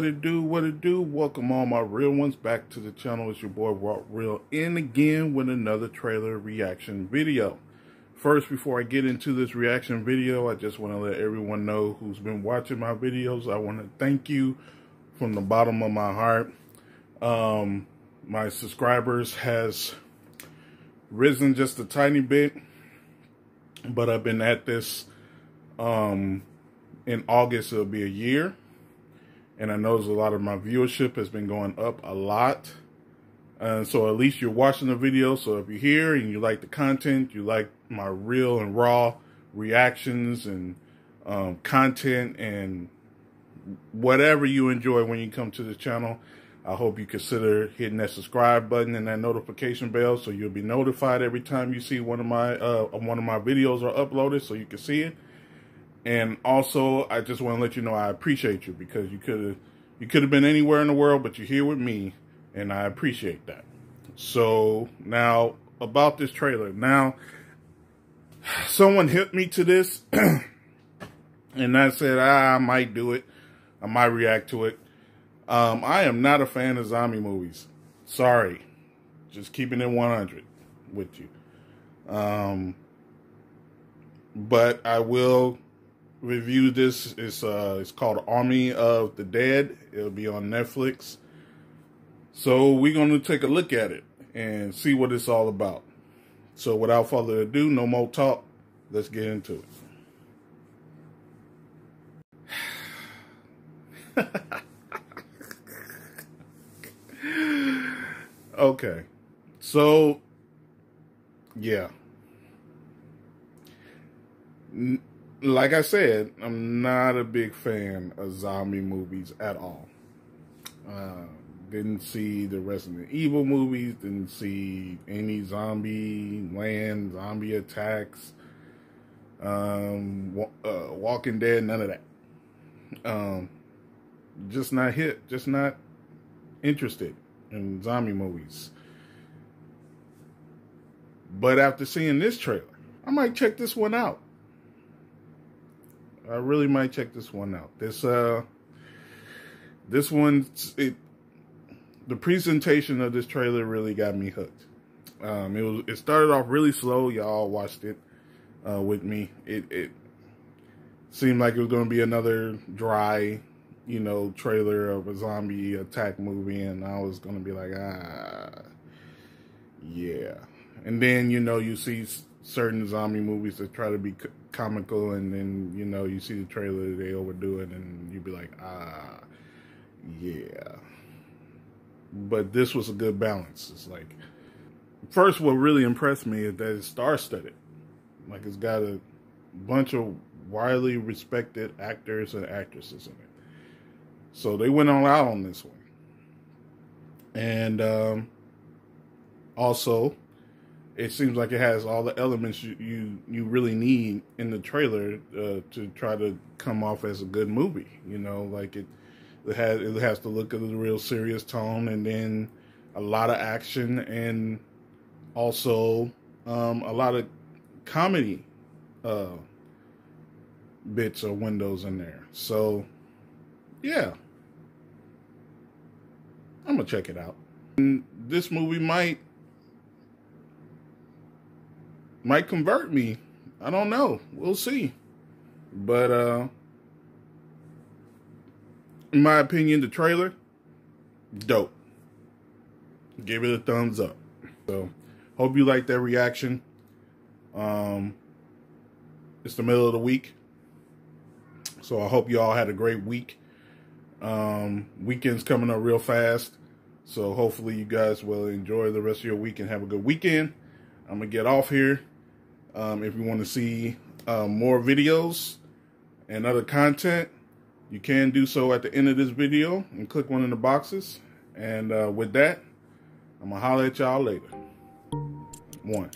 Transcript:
What it do, what it do. Welcome all my real ones back to the channel. It's your boy Walt Real in again with another trailer reaction video. First, before I get into this reaction video, I just want to let everyone know who's been watching my videos. I want to thank you from the bottom of my heart. Um, my subscribers has risen just a tiny bit, but I've been at this um, in August, it'll be a year. And I notice a lot of my viewership has been going up a lot. And so at least you're watching the video. So if you're here and you like the content, you like my real and raw reactions and um, content and whatever you enjoy when you come to the channel, I hope you consider hitting that subscribe button and that notification bell so you'll be notified every time you see one of my uh, one of my videos are uploaded so you can see it. And also, I just want to let you know I appreciate you because you could have you could have been anywhere in the world, but you're here with me, and I appreciate that. So now about this trailer. Now, someone hit me to this, and I said ah, I might do it. I might react to it. Um, I am not a fan of zombie movies. Sorry, just keeping it 100 with you. Um, but I will review this. It's uh, it's called Army of the Dead. It'll be on Netflix. So we're to take a look at it and see what it's all about. So without further ado, no more talk. Let's get into it. okay. So, yeah like I said, I'm not a big fan of zombie movies at all. Uh, didn't see the Resident Evil movies, didn't see any zombie land, zombie attacks, um, uh, Walking Dead, none of that. Um, just not hit, just not interested in zombie movies. But after seeing this trailer, I might check this one out. I really might check this one out. This uh this one it the presentation of this trailer really got me hooked. Um it was it started off really slow, y'all watched it uh with me. It it seemed like it was going to be another dry, you know, trailer of a zombie attack movie and I was going to be like, ah yeah. And then, you know, you see certain zombie movies that try to be comical and then you know you see the trailer they overdo it and you'd be like ah yeah. But this was a good balance. It's like first what really impressed me is that it's star-studded. Like it's got a bunch of widely respected actors and actresses in it. So they went all out on this one. And um, also it seems like it has all the elements you you, you really need in the trailer uh, to try to come off as a good movie. You know, like it it has it has the look of the real serious tone, and then a lot of action, and also um, a lot of comedy uh, bits or windows in there. So, yeah, I'm gonna check it out. And this movie might might convert me. I don't know. We'll see. But uh in my opinion, the trailer, dope. Give it a thumbs up. So hope you like that reaction. Um it's the middle of the week. So I hope you all had a great week. Um weekend's coming up real fast. So hopefully you guys will enjoy the rest of your week and have a good weekend. I'm gonna get off here. Um, if you want to see um, more videos and other content, you can do so at the end of this video and click one of the boxes. And uh, with that, I'm going to holler at y'all later. One.